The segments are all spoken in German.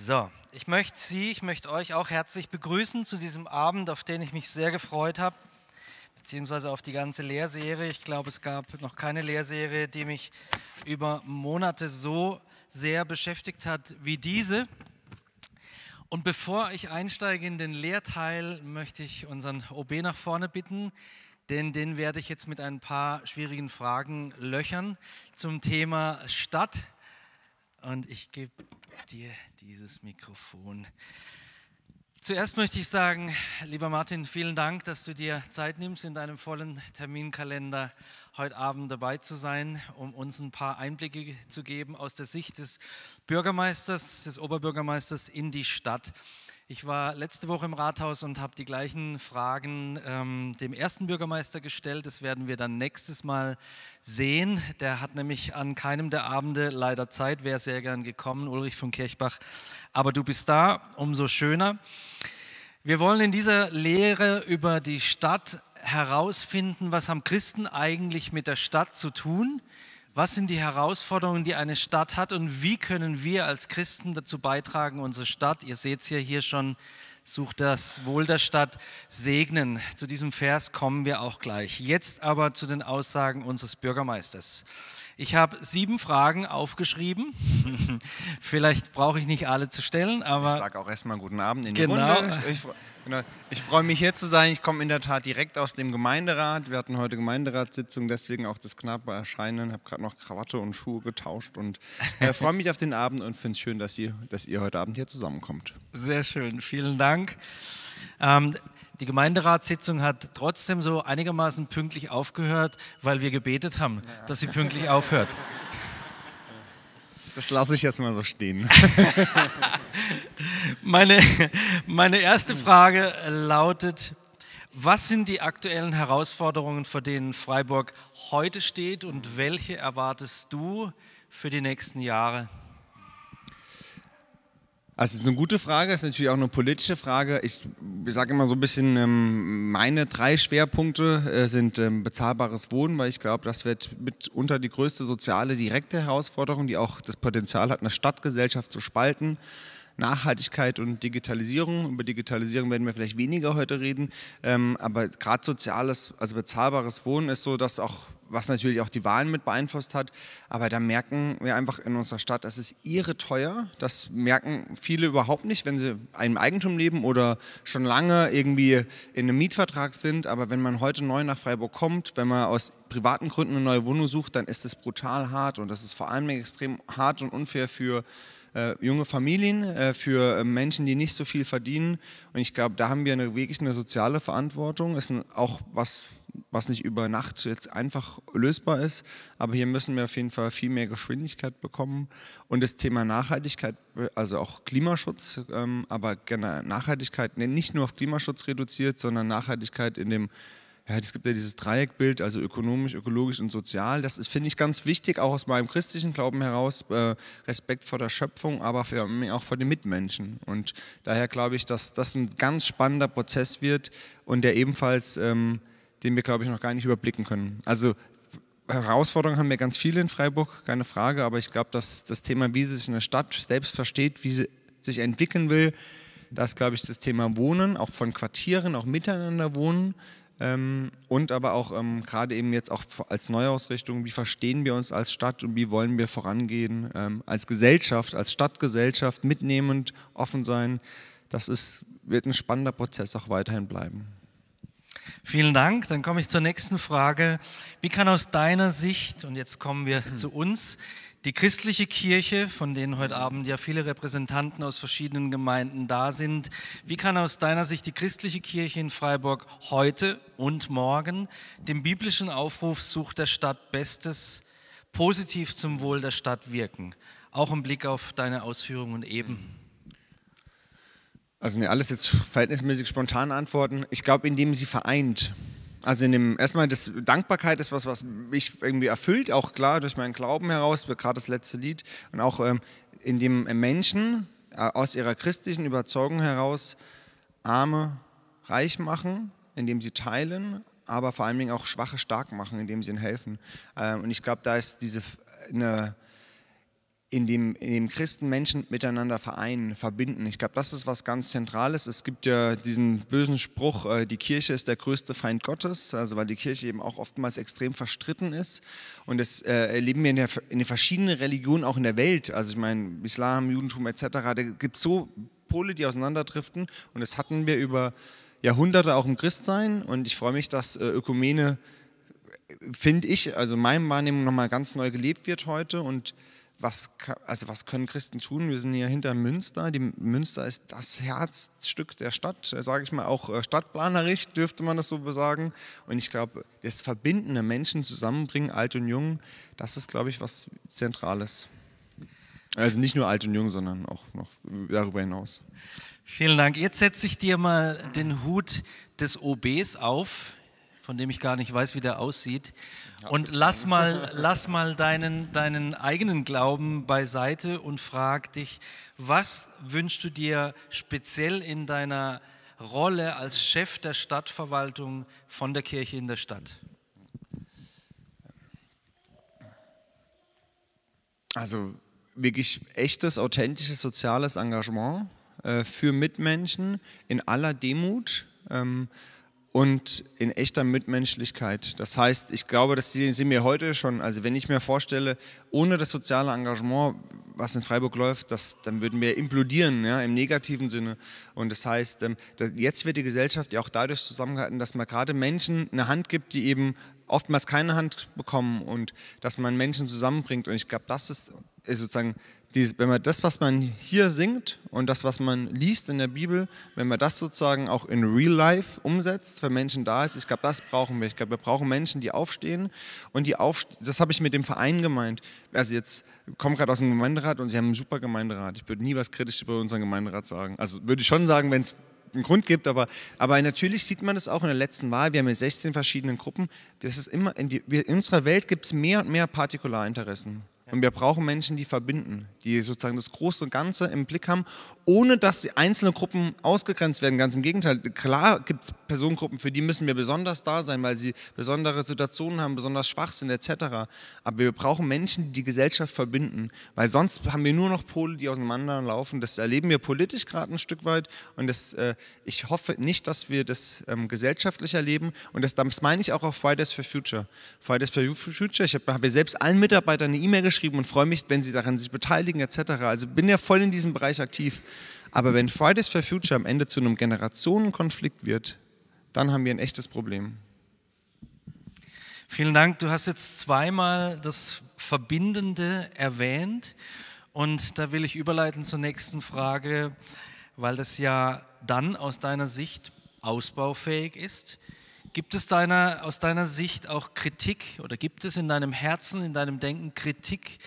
So, ich möchte Sie, ich möchte euch auch herzlich begrüßen zu diesem Abend, auf den ich mich sehr gefreut habe, beziehungsweise auf die ganze Lehrserie. Ich glaube, es gab noch keine Lehrserie, die mich über Monate so sehr beschäftigt hat wie diese. Und bevor ich einsteige in den Lehrteil, möchte ich unseren OB nach vorne bitten, denn den werde ich jetzt mit ein paar schwierigen Fragen löchern zum Thema Stadt. Und ich gebe dir dieses Mikrofon. Zuerst möchte ich sagen, lieber Martin, vielen Dank, dass du dir Zeit nimmst, in deinem vollen Terminkalender heute Abend dabei zu sein, um uns ein paar Einblicke zu geben aus der Sicht des Bürgermeisters, des Oberbürgermeisters in die Stadt. Ich war letzte Woche im Rathaus und habe die gleichen Fragen ähm, dem ersten Bürgermeister gestellt. Das werden wir dann nächstes Mal sehen. Der hat nämlich an keinem der Abende leider Zeit, wäre sehr gern gekommen, Ulrich von Kirchbach. Aber du bist da, umso schöner. Wir wollen in dieser Lehre über die Stadt herausfinden, was haben Christen eigentlich mit der Stadt zu tun was sind die Herausforderungen, die eine Stadt hat und wie können wir als Christen dazu beitragen, unsere Stadt, ihr seht es ja hier schon, sucht das Wohl der Stadt, segnen. Zu diesem Vers kommen wir auch gleich. Jetzt aber zu den Aussagen unseres Bürgermeisters. Ich habe sieben Fragen aufgeschrieben. Vielleicht brauche ich nicht alle zu stellen, aber. Ich sage auch erstmal guten Abend in die genau. Runde. Ich, ich, Genau. Ich freue mich hier zu sein. Ich komme in der Tat direkt aus dem Gemeinderat. Wir hatten heute Gemeinderatssitzung, deswegen auch das knappe Erscheinen. Ich habe gerade noch Krawatte und Schuhe getauscht und äh, freue mich auf den Abend und finde es schön, dass ihr, dass ihr heute Abend hier zusammenkommt. Sehr schön, vielen Dank. Ähm, die Gemeinderatssitzung hat trotzdem so einigermaßen pünktlich aufgehört, weil wir gebetet haben, ja. dass sie pünktlich aufhört. Das lasse ich jetzt mal so stehen. meine, meine erste Frage lautet, was sind die aktuellen Herausforderungen, vor denen Freiburg heute steht und welche erwartest du für die nächsten Jahre? Also es ist eine gute Frage, es ist natürlich auch eine politische Frage. Ich, sage immer so ein bisschen, ähm, meine drei Schwerpunkte äh, sind ähm, bezahlbares Wohnen, weil ich glaube, das wird mitunter die größte soziale direkte Herausforderung, die auch das Potenzial hat, eine Stadtgesellschaft zu spalten. Nachhaltigkeit und Digitalisierung. Über Digitalisierung werden wir vielleicht weniger heute reden, ähm, aber gerade soziales, also bezahlbares Wohnen ist so, dass auch was natürlich auch die Wahlen mit beeinflusst hat. Aber da merken wir einfach in unserer Stadt, das ist irre teuer. Das merken viele überhaupt nicht, wenn sie einem Eigentum leben oder schon lange irgendwie in einem Mietvertrag sind. Aber wenn man heute neu nach Freiburg kommt, wenn man aus privaten Gründen eine neue Wohnung sucht, dann ist es brutal hart. Und das ist vor allem extrem hart und unfair für äh, junge Familien, äh, für äh, Menschen, die nicht so viel verdienen. Und ich glaube, da haben wir eine, wirklich eine soziale Verantwortung. Ist auch was, was nicht über Nacht jetzt einfach lösbar ist. Aber hier müssen wir auf jeden Fall viel mehr Geschwindigkeit bekommen. Und das Thema Nachhaltigkeit, also auch Klimaschutz, ähm, aber Nachhaltigkeit nicht nur auf Klimaschutz reduziert, sondern Nachhaltigkeit in dem ja, es gibt ja dieses Dreieckbild, also ökonomisch, ökologisch und sozial. Das finde ich, ganz wichtig, auch aus meinem christlichen Glauben heraus. Äh, Respekt vor der Schöpfung, aber für, auch vor den Mitmenschen. Und daher glaube ich, dass das ein ganz spannender Prozess wird und der ebenfalls, ähm, den wir, glaube ich, noch gar nicht überblicken können. Also Herausforderungen haben wir ganz viele in Freiburg, keine Frage, aber ich glaube, dass das Thema, wie sich eine Stadt selbst versteht, wie sie sich entwickeln will, das glaube ich, das Thema Wohnen, auch von Quartieren, auch miteinander wohnen, ähm, und aber auch ähm, gerade eben jetzt auch als Neuausrichtung, wie verstehen wir uns als Stadt und wie wollen wir vorangehen ähm, als Gesellschaft, als Stadtgesellschaft, mitnehmend, offen sein. Das ist, wird ein spannender Prozess auch weiterhin bleiben. Vielen Dank. Dann komme ich zur nächsten Frage. Wie kann aus deiner Sicht, und jetzt kommen wir mhm. zu uns, die christliche Kirche, von denen heute Abend ja viele Repräsentanten aus verschiedenen Gemeinden da sind, wie kann aus deiner Sicht die christliche Kirche in Freiburg heute und morgen dem biblischen Aufruf Sucht der Stadt Bestes positiv zum Wohl der Stadt wirken? Auch im Blick auf deine Ausführungen eben. Also ne, alles jetzt verhältnismäßig spontane Antworten. Ich glaube, indem sie vereint. Also in dem, erstmal das Dankbarkeit ist was, was mich irgendwie erfüllt, auch klar durch meinen Glauben heraus, gerade das letzte Lied. Und auch ähm, in dem Menschen äh, aus ihrer christlichen Überzeugung heraus Arme reich machen, indem sie teilen, aber vor allen Dingen auch Schwache stark machen, indem sie ihnen helfen. Ähm, und ich glaube, da ist diese eine in dem, in dem Christen Menschen miteinander vereinen, verbinden. Ich glaube, das ist was ganz Zentrales. Es gibt ja diesen bösen Spruch, äh, die Kirche ist der größte Feind Gottes, also weil die Kirche eben auch oftmals extrem verstritten ist. Und das äh, erleben wir in, der, in den verschiedenen Religionen auch in der Welt. Also ich meine, Islam, Judentum etc., da gibt es so Pole, die auseinanderdriften. Und das hatten wir über Jahrhunderte auch im Christsein. Und ich freue mich, dass äh, Ökumene, finde ich, also meinem Wahrnehmung nochmal ganz neu gelebt wird heute. Und was, also was können Christen tun? Wir sind hier hinter Münster. Die Münster ist das Herzstück der Stadt, sage ich mal, auch äh, stadtplanerisch dürfte man das so sagen. Und ich glaube, das Verbindende Menschen zusammenbringen, alt und jung, das ist, glaube ich, was Zentrales. Also nicht nur alt und jung, sondern auch noch darüber hinaus. Vielen Dank. Jetzt setze ich dir mal den Hut des OBs auf, von dem ich gar nicht weiß, wie der aussieht. Und lass mal, lass mal deinen, deinen eigenen Glauben beiseite und frag dich, was wünschst du dir speziell in deiner Rolle als Chef der Stadtverwaltung von der Kirche in der Stadt? Also wirklich echtes, authentisches soziales Engagement äh, für Mitmenschen in aller Demut. Ähm, und in echter Mitmenschlichkeit. Das heißt, ich glaube, das sehen wir heute schon. Also wenn ich mir vorstelle, ohne das soziale Engagement, was in Freiburg läuft, das, dann würden wir implodieren, ja, im negativen Sinne. Und das heißt, ähm, jetzt wird die Gesellschaft ja auch dadurch zusammengehalten, dass man gerade Menschen eine Hand gibt, die eben oftmals keine Hand bekommen und dass man Menschen zusammenbringt. Und ich glaube, das ist sozusagen dieses, wenn man das, was man hier singt und das, was man liest in der Bibel, wenn man das sozusagen auch in Real Life umsetzt, für Menschen da ist, ich glaube, das brauchen wir. Ich glaube, wir brauchen Menschen, die aufstehen und die aufstehen. Das habe ich mit dem Verein gemeint. Also jetzt komme gerade aus dem Gemeinderat und sie haben einen super Gemeinderat. Ich würde nie was kritisch über unseren Gemeinderat sagen. Also würde ich schon sagen, wenn es einen Grund gibt, aber, aber natürlich sieht man das auch in der letzten Wahl. Wir haben ja 16 verschiedene Gruppen. Das ist immer in, die, in unserer Welt gibt es mehr und mehr Partikularinteressen. Und wir brauchen Menschen, die verbinden, die sozusagen das große Ganze im Blick haben, ohne dass die einzelnen Gruppen ausgegrenzt werden. Ganz im Gegenteil. Klar gibt es Personengruppen, für die müssen wir besonders da sein, weil sie besondere Situationen haben, besonders schwach sind etc. Aber wir brauchen Menschen, die die Gesellschaft verbinden, weil sonst haben wir nur noch Pole, die auseinanderlaufen. Das erleben wir politisch gerade ein Stück weit. Und das, äh, ich hoffe nicht, dass wir das ähm, gesellschaftlich erleben. Und das, das meine ich auch auf Fridays for Future. Fridays for Future, ich habe hab ja selbst allen Mitarbeitern eine E-Mail geschrieben und freue mich, wenn sie daran sich beteiligen etc. Also bin ja voll in diesem Bereich aktiv. Aber wenn Fridays for Future am Ende zu einem Generationenkonflikt wird, dann haben wir ein echtes Problem. Vielen Dank. Du hast jetzt zweimal das Verbindende erwähnt und da will ich überleiten zur nächsten Frage, weil das ja dann aus deiner Sicht ausbaufähig ist. Gibt es deiner, aus deiner Sicht auch Kritik oder gibt es in deinem Herzen, in deinem Denken Kritik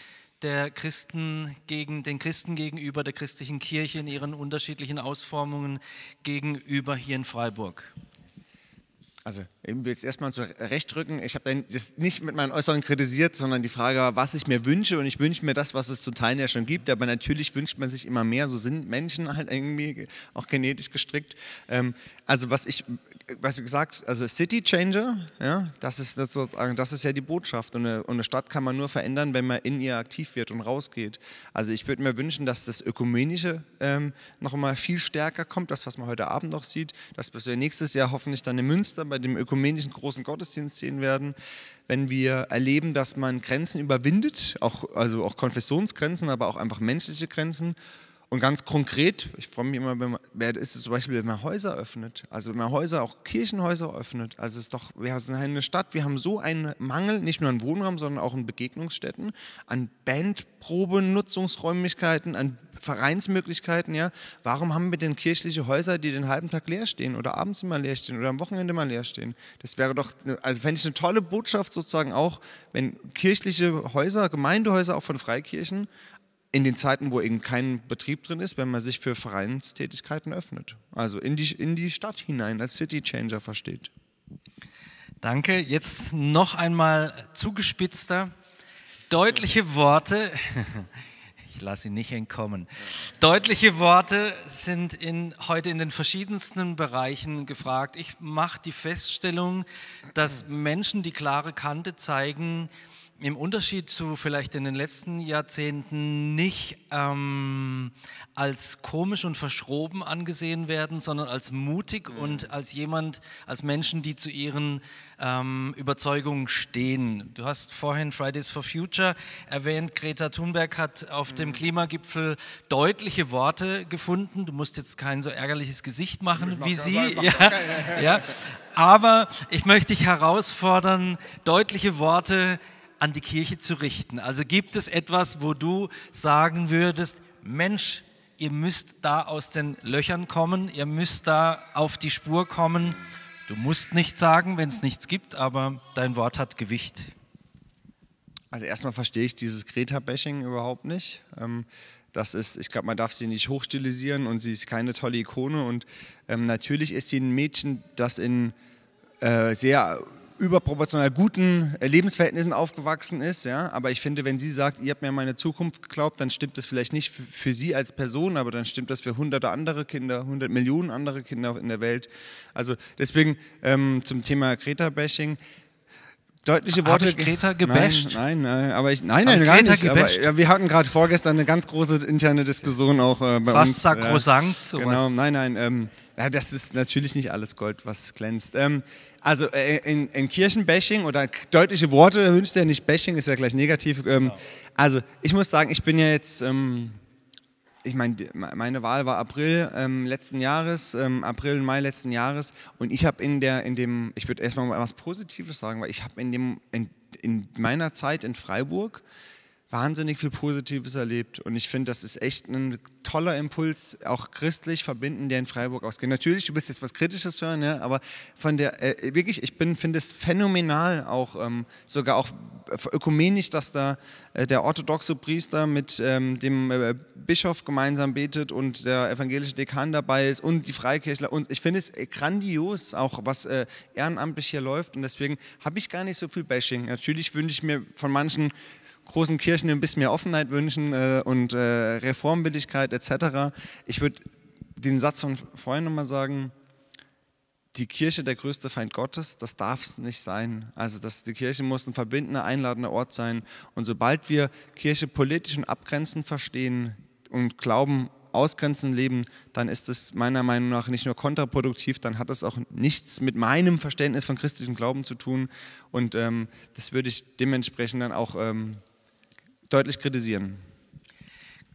der Christen gegen den Christen gegenüber der christlichen Kirche in ihren unterschiedlichen Ausformungen gegenüber hier in Freiburg? Also, will jetzt erstmal zurechtrücken. Ich habe das nicht mit meinen Äußeren kritisiert, sondern die Frage war, was ich mir wünsche. Und ich wünsche mir das, was es zu Teilen ja schon gibt. Aber natürlich wünscht man sich immer mehr. So sind Menschen halt irgendwie auch genetisch gestrickt. Ähm, also, was ich was du gesagt, also City Changer, ja, das ist sozusagen, das ist ja die Botschaft. Und eine, und eine, Stadt kann man nur verändern, wenn man in ihr aktiv wird und rausgeht. Also ich würde mir wünschen, dass das Ökumenische ähm, noch mal viel stärker kommt, das, was man heute Abend noch sieht, dass wir nächstes Jahr hoffentlich dann in Münster bei dem ökumenischen großen Gottesdienst sehen werden. Wenn wir erleben, dass man Grenzen überwindet, auch, also auch Konfessionsgrenzen, aber auch einfach menschliche Grenzen und ganz konkret, ich freue mich immer, wenn man, ist es zum Beispiel, wenn man Häuser öffnet, also wenn man Häuser, auch Kirchenhäuser öffnet. Also es ist doch, wir sind eine Stadt, wir haben so einen Mangel, nicht nur an Wohnraum, sondern auch an Begegnungsstätten, an Bandprobenutzungsräumlichkeiten, an Vereinsmöglichkeiten, ja. Warum haben wir denn kirchliche Häuser, die den halben Tag leer stehen oder abends immer leer stehen oder am Wochenende mal leer stehen? Das wäre doch, also fände ich eine tolle Botschaft sozusagen auch, wenn kirchliche Häuser, Gemeindehäuser auch von Freikirchen in den Zeiten, wo eben kein Betrieb drin ist, wenn man sich für Vereinstätigkeiten öffnet. Also in die, in die Stadt hinein als City Changer versteht. Danke. Jetzt noch einmal zugespitzter. Deutliche Worte. Ich lasse ihn nicht entkommen. Deutliche Worte sind in, heute in den verschiedensten Bereichen gefragt. Ich mache die Feststellung, dass Menschen die klare Kante zeigen, im Unterschied zu vielleicht in den letzten Jahrzehnten nicht ähm, als komisch und verschroben angesehen werden, sondern als mutig mhm. und als jemand, als Menschen, die zu ihren ähm, Überzeugungen stehen. Du hast vorhin Fridays for Future erwähnt. Greta Thunberg hat auf mhm. dem Klimagipfel deutliche Worte gefunden. Du musst jetzt kein so ärgerliches Gesicht machen wie sie. Ja, ja. Aber ich möchte dich herausfordern, deutliche Worte an die Kirche zu richten. Also gibt es etwas, wo du sagen würdest, Mensch, ihr müsst da aus den Löchern kommen, ihr müsst da auf die Spur kommen. Du musst nichts sagen, wenn es nichts gibt, aber dein Wort hat Gewicht. Also erstmal verstehe ich dieses Greta-Bashing überhaupt nicht. Ähm, das ist, ich glaube, man darf sie nicht hochstilisieren und sie ist keine tolle Ikone. Und ähm, natürlich ist sie ein Mädchen, das in äh, sehr überproportional guten äh, Lebensverhältnissen aufgewachsen ist. Ja? Aber ich finde, wenn sie sagt, ihr habt mir meine Zukunft geglaubt, dann stimmt das vielleicht nicht für, für sie als Person, aber dann stimmt das für hunderte andere Kinder, hundert Millionen andere Kinder in der Welt. Also deswegen ähm, zum Thema Greta-Bashing deutliche Worte. Habe ich Greta gebasht? Nein, nein, nein, aber ich, nein, nein, gar Greta nicht. Aber, ja, wir hatten gerade vorgestern eine ganz große interne Diskussion auch äh, bei Fast uns. Fast sakrosankt, ja, sowas. Genau, nein, nein. Ähm, ja, das ist natürlich nicht alles Gold, was glänzt. Ähm, also äh, in, in, Kirchenbashing oder deutliche Worte wünscht er nicht Bashing, ist ja gleich negativ. Ähm, genau. Also ich muss sagen, ich bin ja jetzt ähm, ich meine, meine Wahl war April ähm, letzten Jahres, ähm, April, Mai letzten Jahres und ich habe in der, in dem, ich würde erstmal was Positives sagen, weil ich habe in dem, in, in meiner Zeit in Freiburg wahnsinnig viel Positives erlebt. Und ich finde, das ist echt ein toller Impuls, auch christlich verbinden, der in Freiburg ausgeht. Natürlich, du willst jetzt was Kritisches hören, ja, aber von der, äh, wirklich, ich finde es phänomenal, auch ähm, sogar auch ökumenisch, dass da äh, der orthodoxe Priester mit ähm, dem äh, Bischof gemeinsam betet und der evangelische Dekan dabei ist und die Freikirchler. Und ich finde es grandios, auch was äh, ehrenamtlich hier läuft. Und deswegen habe ich gar nicht so viel Bashing. Natürlich wünsche ich mir von manchen großen Kirchen ein bisschen mehr Offenheit wünschen äh, und äh, Reformwilligkeit etc. Ich würde den Satz von vorhin nochmal sagen, die Kirche der größte Feind Gottes, das darf es nicht sein. Also das, die Kirche muss ein verbindender, einladender Ort sein. Und sobald wir Kirche politisch und abgrenzend verstehen und Glauben ausgrenzen leben, dann ist es meiner Meinung nach nicht nur kontraproduktiv, dann hat es auch nichts mit meinem Verständnis von christlichem Glauben zu tun. Und ähm, das würde ich dementsprechend dann auch ähm, deutlich kritisieren.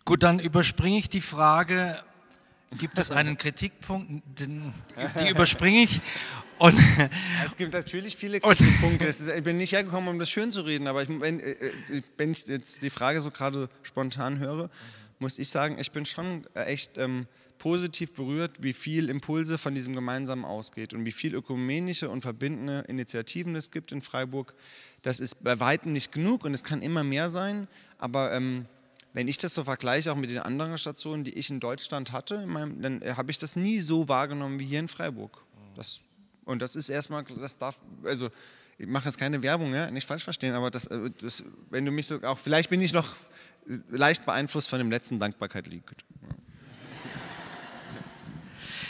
Gut, dann überspringe ich die Frage, gibt es einen Kritikpunkt, den, die überspringe ich. Und es gibt natürlich viele Kritikpunkte. Ist, ich bin nicht hergekommen, um das schön zu reden, aber ich, wenn, äh, äh, wenn, ich jetzt die Frage so gerade spontan höre, muss ich sagen, ich bin schon echt ähm, positiv berührt, wie viel Impulse von diesem Gemeinsamen ausgeht und wie viel ökumenische und verbindende Initiativen es gibt in Freiburg. Das ist bei weitem nicht genug und es kann immer mehr sein. Aber ähm, wenn ich das so vergleiche, auch mit den anderen Stationen, die ich in Deutschland hatte, meinem, dann äh, habe ich das nie so wahrgenommen wie hier in Freiburg. Das, und das ist erstmal, das darf, also ich mache jetzt keine Werbung, ja, nicht falsch verstehen, aber das, äh, das, wenn du mich so auch, vielleicht bin ich noch leicht beeinflusst von dem letzten Dankbarkeit liegt.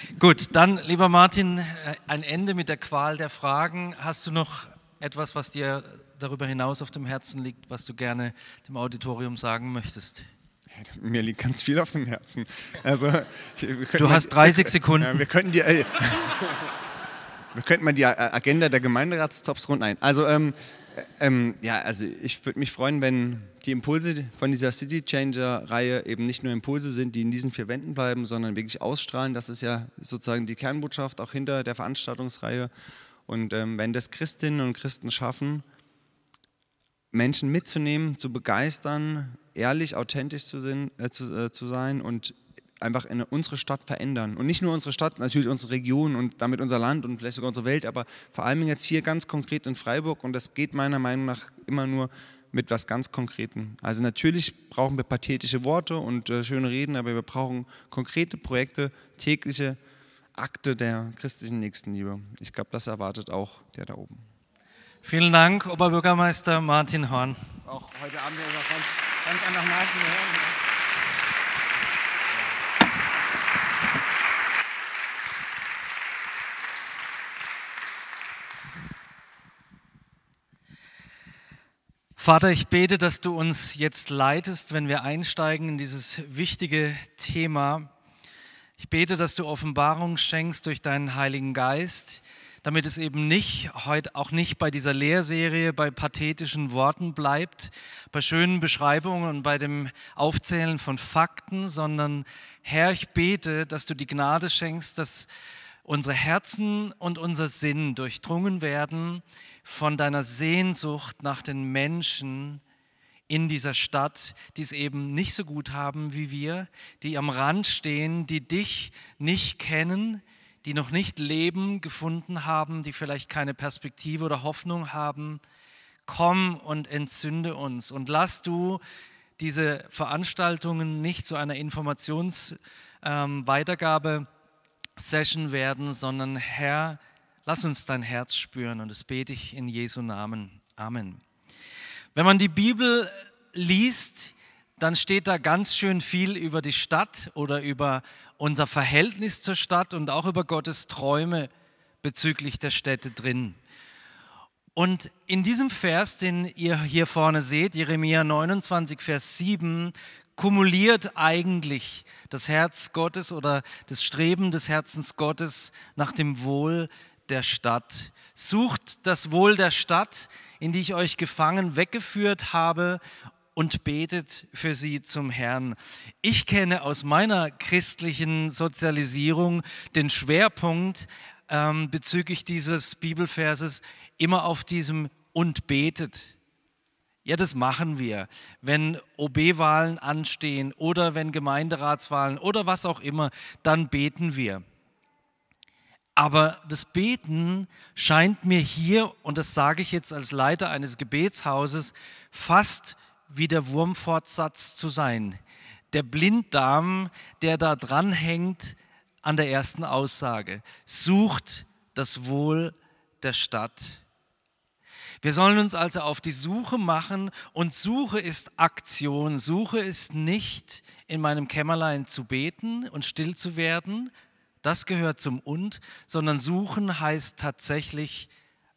Gut, dann, lieber Martin, äh, ein Ende mit der Qual der Fragen. Hast du noch etwas, was dir darüber hinaus auf dem Herzen liegt, was du gerne dem Auditorium sagen möchtest? Mir liegt ganz viel auf dem Herzen. Also, du hast 30 Sekunden. Ja, wir könnten die, äh, wir könnten mal die Agenda der Gemeinderatstops rund ein. Also, ähm, ähm, ja, also ich würde mich freuen, wenn die Impulse von dieser City Changer-Reihe eben nicht nur Impulse sind, die in diesen vier Wänden bleiben, sondern wirklich ausstrahlen. Das ist ja sozusagen die Kernbotschaft auch hinter der Veranstaltungsreihe. Und ähm, wenn das Christinnen und Christen schaffen, Menschen mitzunehmen, zu begeistern, ehrlich, authentisch zu, sind, äh, zu, äh, zu sein und einfach in unsere Stadt verändern. Und nicht nur unsere Stadt, natürlich unsere Region und damit unser Land und vielleicht sogar unsere Welt, aber vor allem jetzt hier ganz konkret in Freiburg. Und das geht meiner Meinung nach immer nur mit was ganz Konkreten. Also natürlich brauchen wir pathetische Worte und äh, schöne Reden, aber wir brauchen konkrete Projekte, tägliche Akte der christlichen Nächstenliebe. Ich glaube, das erwartet auch der da oben. Vielen Dank, Oberbürgermeister Martin Horn. Auch heute Abend ist auch ganz, ganz Martin Horn. Vater, ich bete, dass du uns jetzt leitest, wenn wir einsteigen in dieses wichtige Thema. Ich bete, dass du Offenbarung schenkst durch deinen Heiligen Geist, damit es eben nicht heute auch nicht bei dieser Lehrserie bei pathetischen Worten bleibt, bei schönen Beschreibungen und bei dem Aufzählen von Fakten, sondern Herr, ich bete, dass du die Gnade schenkst, dass unsere Herzen und unser Sinn durchdrungen werden von deiner Sehnsucht nach den Menschen in dieser Stadt, die es eben nicht so gut haben wie wir, die am Rand stehen, die dich nicht kennen, die noch nicht Leben gefunden haben, die vielleicht keine Perspektive oder Hoffnung haben. Komm und entzünde uns und lass du diese Veranstaltungen nicht zu einer Informationsweitergabe-Session ähm, werden, sondern Herr, Lass uns dein Herz spüren und das bete ich in Jesu Namen. Amen. Wenn man die Bibel liest, dann steht da ganz schön viel über die Stadt oder über unser Verhältnis zur Stadt und auch über Gottes Träume bezüglich der Städte drin. Und in diesem Vers, den ihr hier vorne seht, Jeremia 29, Vers 7, kumuliert eigentlich das Herz Gottes oder das Streben des Herzens Gottes nach dem Wohl der Stadt. Sucht das Wohl der Stadt, in die ich euch gefangen weggeführt habe und betet für sie zum Herrn. Ich kenne aus meiner christlichen Sozialisierung den Schwerpunkt ähm, bezüglich dieses Bibelverses immer auf diesem und betet. Ja, das machen wir, wenn OB-Wahlen anstehen oder wenn Gemeinderatswahlen oder was auch immer, dann beten wir. Aber das Beten scheint mir hier, und das sage ich jetzt als Leiter eines Gebetshauses, fast wie der Wurmfortsatz zu sein. Der Blinddarm, der da dranhängt an der ersten Aussage, sucht das Wohl der Stadt. Wir sollen uns also auf die Suche machen und Suche ist Aktion. Suche ist nicht in meinem Kämmerlein zu beten und still zu werden, das gehört zum Und, sondern suchen heißt tatsächlich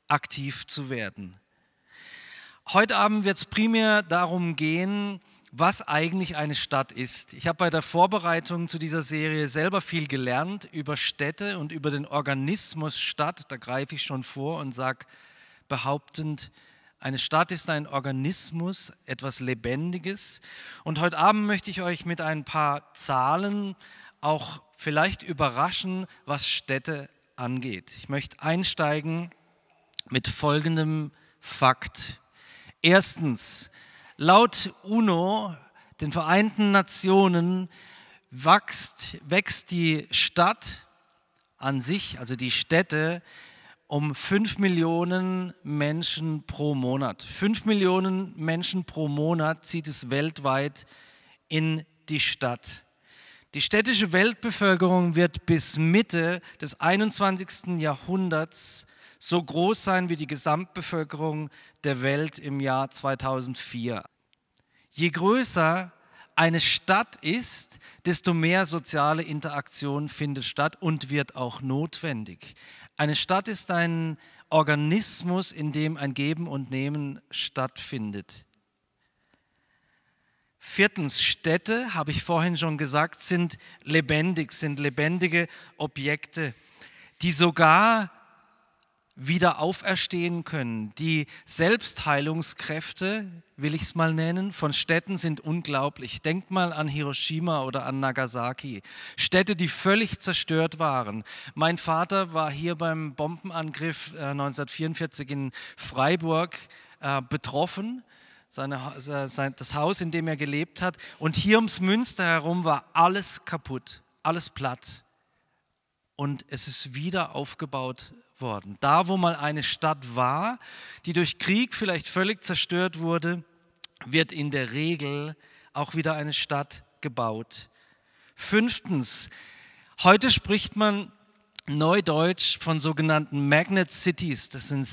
aktiv zu werden. Heute Abend wird es primär darum gehen, was eigentlich eine Stadt ist. Ich habe bei der Vorbereitung zu dieser Serie selber viel gelernt über Städte und über den Organismus Stadt. Da greife ich schon vor und sage behauptend, eine Stadt ist ein Organismus, etwas Lebendiges. Und heute Abend möchte ich euch mit ein paar Zahlen auch vielleicht überraschen, was Städte angeht. Ich möchte einsteigen mit folgendem Fakt. Erstens, laut UNO, den Vereinten Nationen, wächst, wächst die Stadt an sich, also die Städte, um fünf Millionen Menschen pro Monat. Fünf Millionen Menschen pro Monat zieht es weltweit in die Stadt. Die städtische Weltbevölkerung wird bis Mitte des 21. Jahrhunderts so groß sein wie die Gesamtbevölkerung der Welt im Jahr 2004. Je größer eine Stadt ist, desto mehr soziale Interaktion findet statt und wird auch notwendig. Eine Stadt ist ein Organismus, in dem ein Geben und Nehmen stattfindet. Viertens, Städte, habe ich vorhin schon gesagt, sind lebendig, sind lebendige Objekte, die sogar wieder auferstehen können. Die Selbstheilungskräfte, will ich es mal nennen, von Städten sind unglaublich. Denkt mal an Hiroshima oder an Nagasaki. Städte, die völlig zerstört waren. Mein Vater war hier beim Bombenangriff 1944 äh, in Freiburg äh, betroffen seine, sein, das Haus, in dem er gelebt hat. Und hier ums Münster herum war alles kaputt, alles platt. Und es ist wieder aufgebaut worden. Da, wo mal eine Stadt war, die durch Krieg vielleicht völlig zerstört wurde, wird in der Regel auch wieder eine Stadt gebaut. Fünftens, heute spricht man Neudeutsch von sogenannten Magnet Cities. Das sind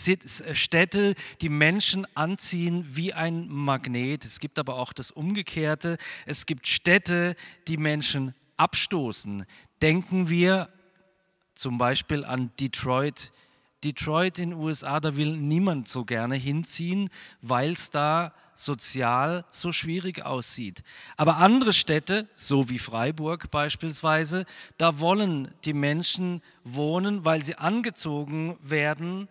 Städte, die Menschen anziehen wie ein Magnet. Es gibt aber auch das Umgekehrte. Es gibt Städte, die Menschen abstoßen. Denken wir zum Beispiel an Detroit. Detroit in den USA, da will niemand so gerne hinziehen, weil es da sozial so schwierig aussieht. Aber andere Städte, so wie Freiburg beispielsweise, da wollen die Menschen wohnen, weil sie angezogen werden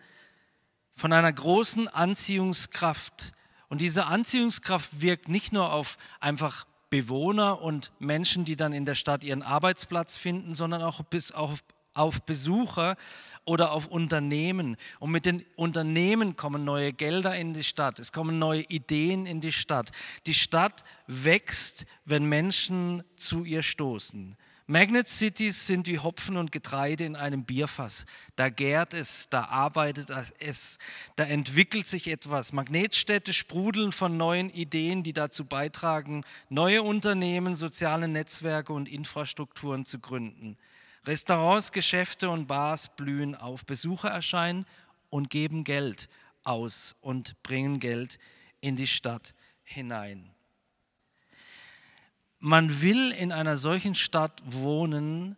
von einer großen Anziehungskraft. Und diese Anziehungskraft wirkt nicht nur auf einfach Bewohner und Menschen, die dann in der Stadt ihren Arbeitsplatz finden, sondern auch bis auf, auf Besucher oder auf Unternehmen. Und mit den Unternehmen kommen neue Gelder in die Stadt, es kommen neue Ideen in die Stadt. Die Stadt wächst, wenn Menschen zu ihr stoßen. Magnet Cities sind wie Hopfen und Getreide in einem Bierfass. Da gärt es, da arbeitet es, da entwickelt sich etwas. Magnetstädte sprudeln von neuen Ideen, die dazu beitragen, neue Unternehmen, soziale Netzwerke und Infrastrukturen zu gründen. Restaurants, Geschäfte und Bars blühen auf. Besucher erscheinen und geben Geld aus und bringen Geld in die Stadt hinein. Man will in einer solchen Stadt wohnen,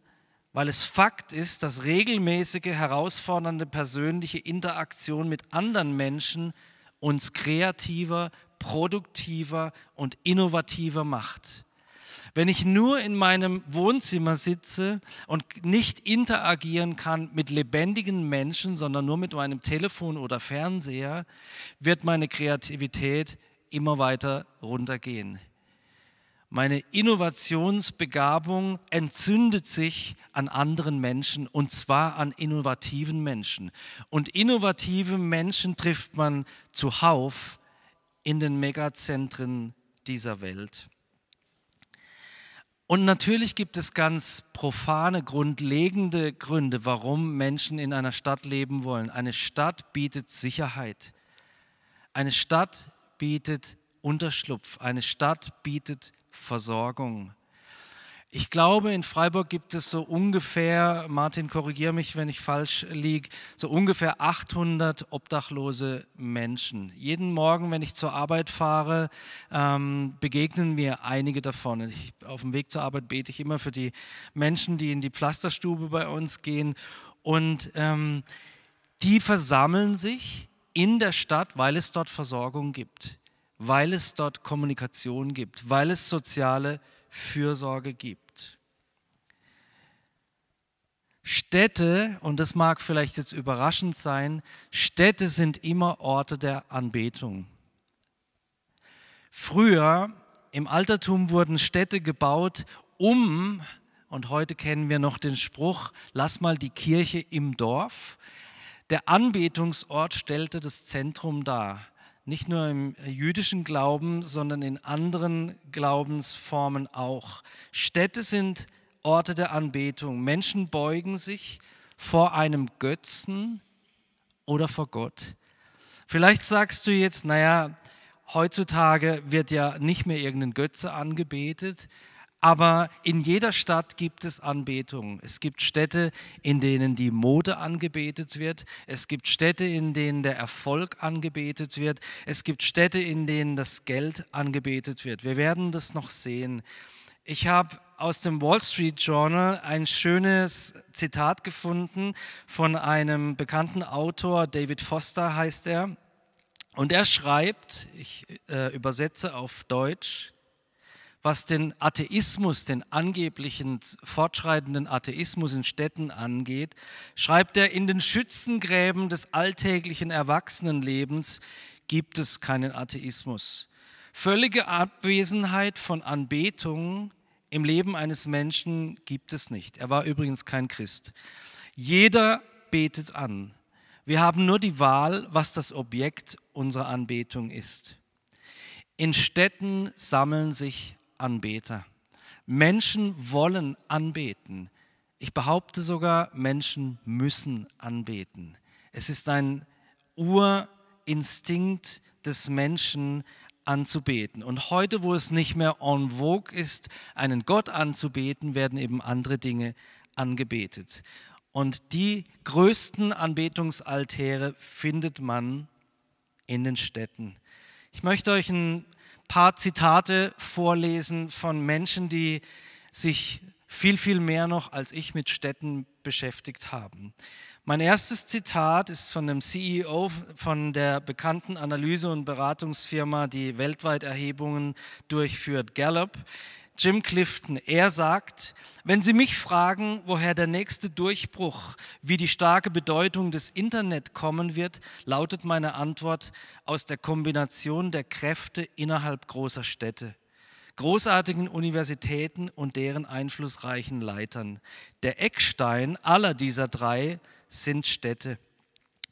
weil es Fakt ist, dass regelmäßige, herausfordernde persönliche Interaktion mit anderen Menschen uns kreativer, produktiver und innovativer macht. Wenn ich nur in meinem Wohnzimmer sitze und nicht interagieren kann mit lebendigen Menschen, sondern nur mit meinem Telefon oder Fernseher, wird meine Kreativität immer weiter runtergehen. Meine Innovationsbegabung entzündet sich an anderen Menschen und zwar an innovativen Menschen. Und innovative Menschen trifft man zuhauf in den Megazentren dieser Welt. Und natürlich gibt es ganz profane, grundlegende Gründe, warum Menschen in einer Stadt leben wollen. Eine Stadt bietet Sicherheit. Eine Stadt bietet Unterschlupf. Eine Stadt bietet Versorgung. Ich glaube, in Freiburg gibt es so ungefähr, Martin, korrigiere mich, wenn ich falsch liege, so ungefähr 800 obdachlose Menschen. Jeden Morgen, wenn ich zur Arbeit fahre, ähm, begegnen mir einige davon. Ich, auf dem Weg zur Arbeit bete ich immer für die Menschen, die in die Pflasterstube bei uns gehen. Und ähm, die versammeln sich in der Stadt, weil es dort Versorgung gibt weil es dort Kommunikation gibt, weil es soziale Fürsorge gibt. Städte, und das mag vielleicht jetzt überraschend sein, Städte sind immer Orte der Anbetung. Früher im Altertum wurden Städte gebaut, um, und heute kennen wir noch den Spruch, lass mal die Kirche im Dorf. Der Anbetungsort stellte das Zentrum dar nicht nur im jüdischen Glauben, sondern in anderen Glaubensformen auch. Städte sind Orte der Anbetung. Menschen beugen sich vor einem Götzen oder vor Gott. Vielleicht sagst du jetzt, naja, heutzutage wird ja nicht mehr irgendein Götze angebetet, aber in jeder Stadt gibt es Anbetung. Es gibt Städte, in denen die Mode angebetet wird. Es gibt Städte, in denen der Erfolg angebetet wird. Es gibt Städte, in denen das Geld angebetet wird. Wir werden das noch sehen. Ich habe aus dem Wall Street Journal ein schönes Zitat gefunden von einem bekannten Autor, David Foster heißt er. Und er schreibt, ich äh, übersetze auf Deutsch, was den Atheismus, den angeblichen fortschreitenden Atheismus in Städten angeht, schreibt er, in den Schützengräben des alltäglichen Erwachsenenlebens gibt es keinen Atheismus. Völlige Abwesenheit von Anbetung im Leben eines Menschen gibt es nicht. Er war übrigens kein Christ. Jeder betet an. Wir haben nur die Wahl, was das Objekt unserer Anbetung ist. In Städten sammeln sich Anbeter. Menschen wollen anbeten. Ich behaupte sogar, Menschen müssen anbeten. Es ist ein Urinstinkt des Menschen anzubeten. Und heute, wo es nicht mehr en vogue ist, einen Gott anzubeten, werden eben andere Dinge angebetet. Und die größten Anbetungsaltäre findet man in den Städten. Ich möchte euch ein paar Zitate vorlesen von Menschen, die sich viel, viel mehr noch als ich mit Städten beschäftigt haben. Mein erstes Zitat ist von dem CEO von der bekannten Analyse- und Beratungsfirma, die weltweit Erhebungen durchführt, Gallup. Jim Clifton, er sagt, wenn Sie mich fragen, woher der nächste Durchbruch, wie die starke Bedeutung des Internet kommen wird, lautet meine Antwort aus der Kombination der Kräfte innerhalb großer Städte großartigen Universitäten und deren einflussreichen Leitern. Der Eckstein aller dieser drei sind Städte.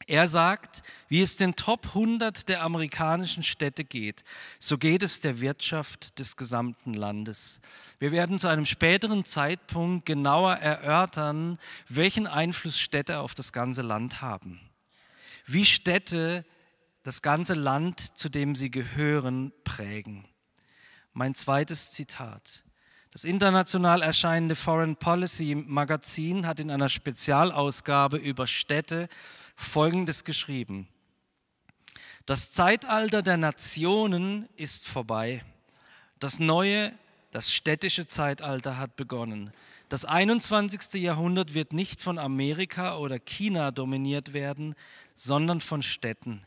Er sagt, wie es den Top 100 der amerikanischen Städte geht, so geht es der Wirtschaft des gesamten Landes. Wir werden zu einem späteren Zeitpunkt genauer erörtern, welchen Einfluss Städte auf das ganze Land haben. Wie Städte das ganze Land, zu dem sie gehören, prägen. Mein zweites Zitat. Das international erscheinende Foreign Policy Magazin hat in einer Spezialausgabe über Städte Folgendes geschrieben. Das Zeitalter der Nationen ist vorbei. Das neue, das städtische Zeitalter hat begonnen. Das 21. Jahrhundert wird nicht von Amerika oder China dominiert werden, sondern von Städten.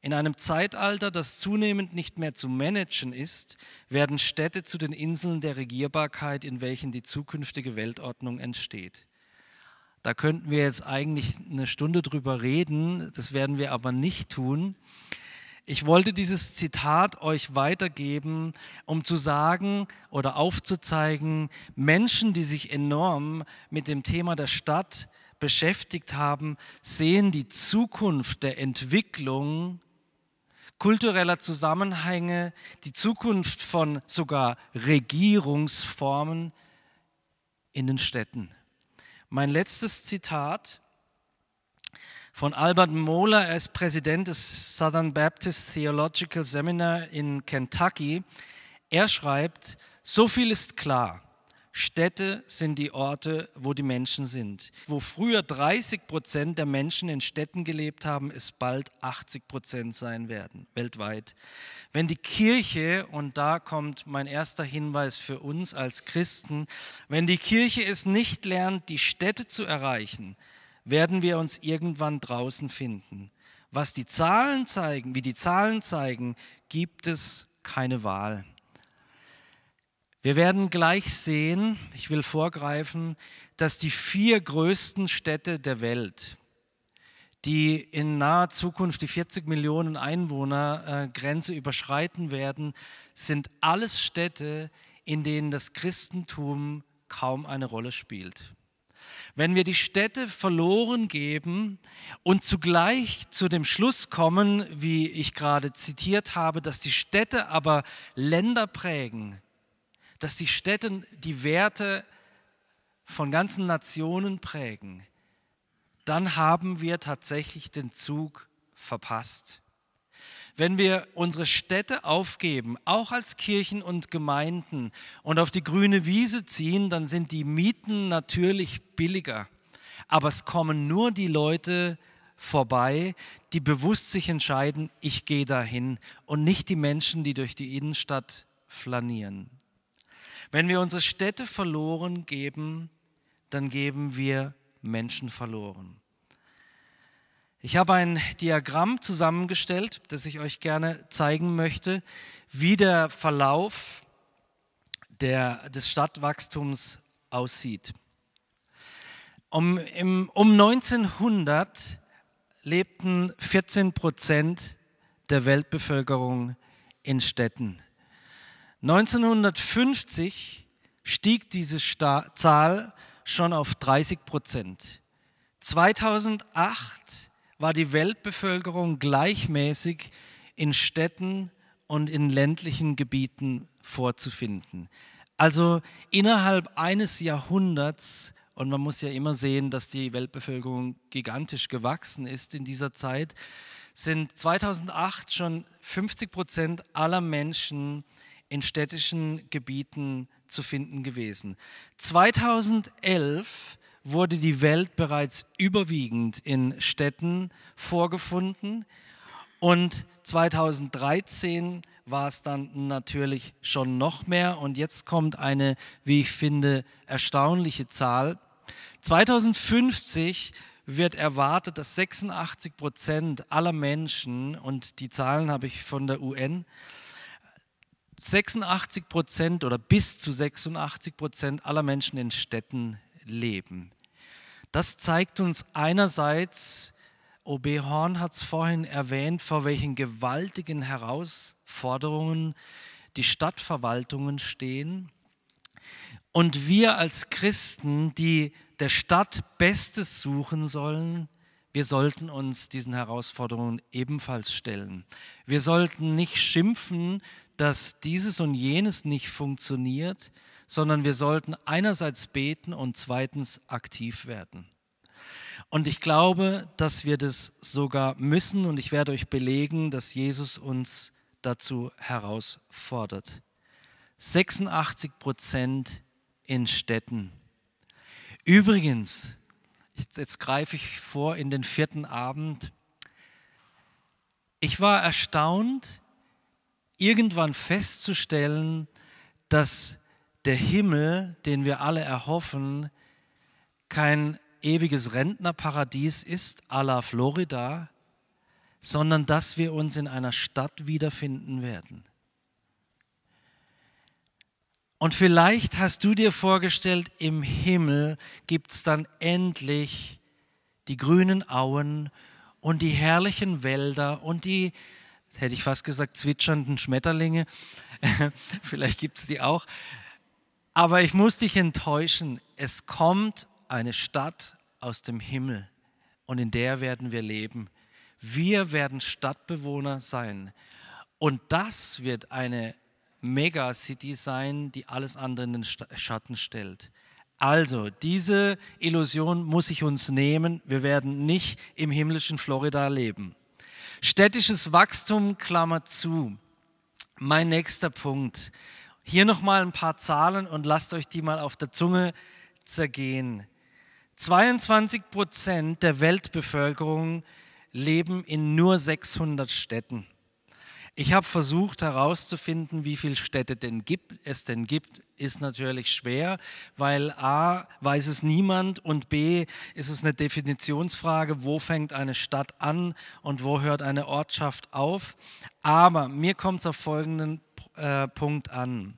In einem Zeitalter, das zunehmend nicht mehr zu managen ist, werden Städte zu den Inseln der Regierbarkeit, in welchen die zukünftige Weltordnung entsteht. Da könnten wir jetzt eigentlich eine Stunde drüber reden, das werden wir aber nicht tun. Ich wollte dieses Zitat euch weitergeben, um zu sagen oder aufzuzeigen, Menschen, die sich enorm mit dem Thema der Stadt beschäftigt haben, sehen die Zukunft der Entwicklung kultureller Zusammenhänge, die Zukunft von sogar Regierungsformen in den Städten. Mein letztes Zitat von Albert Mohler, er ist Präsident des Southern Baptist Theological Seminar in Kentucky. Er schreibt, so viel ist klar. Städte sind die Orte, wo die Menschen sind. Wo früher 30 Prozent der Menschen in Städten gelebt haben, es bald 80 Prozent sein werden, weltweit. Wenn die Kirche, und da kommt mein erster Hinweis für uns als Christen, wenn die Kirche es nicht lernt, die Städte zu erreichen, werden wir uns irgendwann draußen finden. Was die Zahlen zeigen, wie die Zahlen zeigen, gibt es keine Wahl. Wir werden gleich sehen, ich will vorgreifen, dass die vier größten Städte der Welt, die in naher Zukunft die 40 Millionen Einwohner Grenze überschreiten werden, sind alles Städte, in denen das Christentum kaum eine Rolle spielt. Wenn wir die Städte verloren geben und zugleich zu dem Schluss kommen, wie ich gerade zitiert habe, dass die Städte aber Länder prägen, dass die Städte die Werte von ganzen Nationen prägen, dann haben wir tatsächlich den Zug verpasst. Wenn wir unsere Städte aufgeben, auch als Kirchen und Gemeinden und auf die grüne Wiese ziehen, dann sind die Mieten natürlich billiger. Aber es kommen nur die Leute vorbei, die bewusst sich entscheiden, ich gehe dahin und nicht die Menschen, die durch die Innenstadt flanieren. Wenn wir unsere Städte verloren geben, dann geben wir Menschen verloren. Ich habe ein Diagramm zusammengestellt, das ich euch gerne zeigen möchte, wie der Verlauf der, des Stadtwachstums aussieht. Um, im, um 1900 lebten 14 Prozent der Weltbevölkerung in Städten. 1950 stieg diese Sta Zahl schon auf 30 Prozent. 2008 war die Weltbevölkerung gleichmäßig in Städten und in ländlichen Gebieten vorzufinden. Also innerhalb eines Jahrhunderts, und man muss ja immer sehen, dass die Weltbevölkerung gigantisch gewachsen ist in dieser Zeit, sind 2008 schon 50 Prozent aller Menschen in städtischen Gebieten zu finden gewesen. 2011 wurde die Welt bereits überwiegend in Städten vorgefunden und 2013 war es dann natürlich schon noch mehr und jetzt kommt eine, wie ich finde, erstaunliche Zahl. 2050 wird erwartet, dass 86 Prozent aller Menschen, und die Zahlen habe ich von der UN, 86 Prozent oder bis zu 86 Prozent aller Menschen in Städten leben. Das zeigt uns einerseits, OB Horn hat es vorhin erwähnt, vor welchen gewaltigen Herausforderungen die Stadtverwaltungen stehen. Und wir als Christen, die der Stadt Bestes suchen sollen, wir sollten uns diesen Herausforderungen ebenfalls stellen. Wir sollten nicht schimpfen, dass dieses und jenes nicht funktioniert, sondern wir sollten einerseits beten und zweitens aktiv werden. Und ich glaube, dass wir das sogar müssen und ich werde euch belegen, dass Jesus uns dazu herausfordert. 86 Prozent in Städten. Übrigens, jetzt greife ich vor in den vierten Abend. Ich war erstaunt, irgendwann festzustellen, dass der Himmel, den wir alle erhoffen, kein ewiges Rentnerparadies ist, à la Florida, sondern dass wir uns in einer Stadt wiederfinden werden. Und vielleicht hast du dir vorgestellt, im Himmel gibt es dann endlich die grünen Auen und die herrlichen Wälder und die, hätte ich fast gesagt, zwitschernden Schmetterlinge. vielleicht gibt es die auch. Aber ich muss dich enttäuschen, es kommt eine Stadt aus dem Himmel und in der werden wir leben. Wir werden Stadtbewohner sein. Und das wird eine Megacity sein, die alles andere in den Schatten stellt. Also, diese Illusion muss ich uns nehmen. Wir werden nicht im himmlischen Florida leben. Städtisches Wachstum, Klammer zu. Mein nächster Punkt. Hier nochmal ein paar Zahlen und lasst euch die mal auf der Zunge zergehen. 22 Prozent der Weltbevölkerung leben in nur 600 Städten. Ich habe versucht herauszufinden, wie viele Städte denn gibt, es denn gibt. Ist natürlich schwer, weil a weiß es niemand und b ist es eine Definitionsfrage, wo fängt eine Stadt an und wo hört eine Ortschaft auf. Aber mir kommt es auf folgenden äh, Punkt an.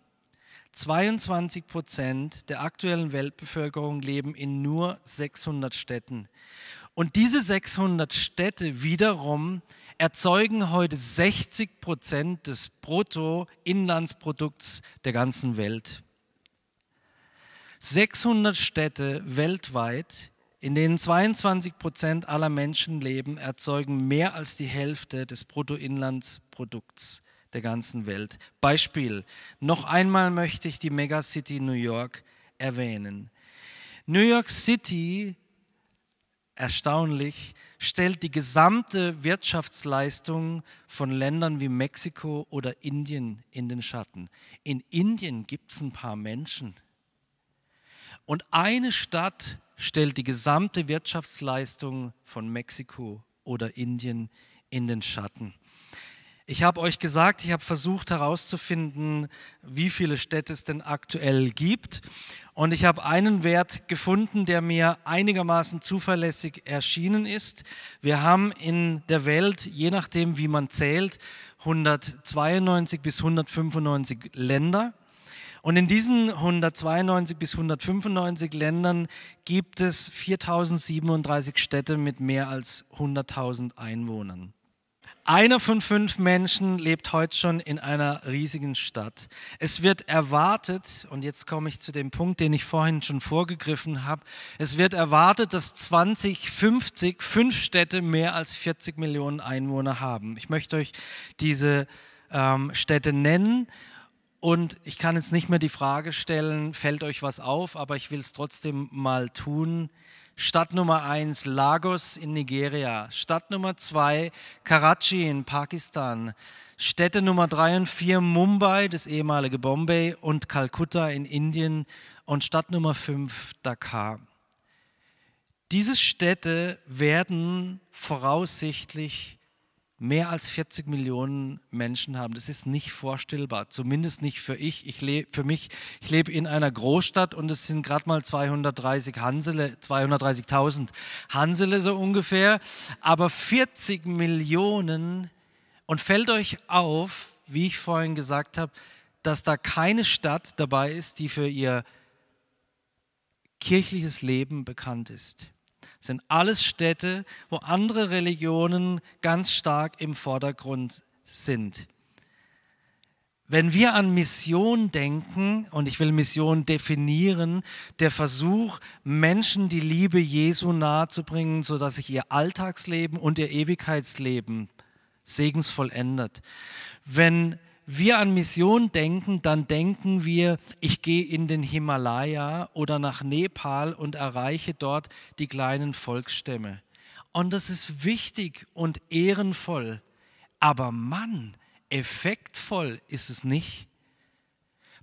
22 Prozent der aktuellen Weltbevölkerung leben in nur 600 Städten. Und diese 600 Städte wiederum erzeugen heute 60 Prozent des Bruttoinlandsprodukts der ganzen Welt. 600 Städte weltweit, in denen 22 Prozent aller Menschen leben, erzeugen mehr als die Hälfte des Bruttoinlandsprodukts der ganzen Welt. Beispiel, noch einmal möchte ich die Megacity New York erwähnen. New York City, erstaunlich, stellt die gesamte Wirtschaftsleistung von Ländern wie Mexiko oder Indien in den Schatten. In Indien gibt es ein paar Menschen. Und eine Stadt stellt die gesamte Wirtschaftsleistung von Mexiko oder Indien in den Schatten. Ich habe euch gesagt, ich habe versucht herauszufinden, wie viele Städte es denn aktuell gibt. Und ich habe einen Wert gefunden, der mir einigermaßen zuverlässig erschienen ist. Wir haben in der Welt, je nachdem wie man zählt, 192 bis 195 Länder. Und in diesen 192 bis 195 Ländern gibt es 4037 Städte mit mehr als 100.000 Einwohnern. Einer von fünf Menschen lebt heute schon in einer riesigen Stadt. Es wird erwartet, und jetzt komme ich zu dem Punkt, den ich vorhin schon vorgegriffen habe, es wird erwartet, dass 2050 fünf Städte mehr als 40 Millionen Einwohner haben. Ich möchte euch diese ähm, Städte nennen und ich kann jetzt nicht mehr die Frage stellen, fällt euch was auf, aber ich will es trotzdem mal tun. Stadt Nummer 1 Lagos in Nigeria, Stadt Nummer 2 Karachi in Pakistan, Städte Nummer 3 und 4 Mumbai, das ehemalige Bombay und Kalkutta in Indien. Und Stadt Nummer 5 Dakar. Diese Städte werden voraussichtlich mehr als 40 Millionen Menschen haben. Das ist nicht vorstellbar, zumindest nicht für ich. ich lebe, für mich, ich lebe in einer Großstadt und es sind gerade mal 230 Hansele, 230.000 Hansele so ungefähr, aber 40 Millionen und fällt euch auf, wie ich vorhin gesagt habe, dass da keine Stadt dabei ist, die für ihr kirchliches Leben bekannt ist. Sind alles Städte, wo andere Religionen ganz stark im Vordergrund sind. Wenn wir an Mission denken, und ich will Mission definieren, der Versuch, Menschen die Liebe Jesu nahezubringen, sodass sich ihr Alltagsleben und ihr Ewigkeitsleben segensvoll ändert. Wenn wir an Mission denken, dann denken wir, ich gehe in den Himalaya oder nach Nepal und erreiche dort die kleinen Volksstämme. Und das ist wichtig und ehrenvoll. Aber Mann, effektvoll ist es nicht.